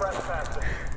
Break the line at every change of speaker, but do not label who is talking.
trespassing.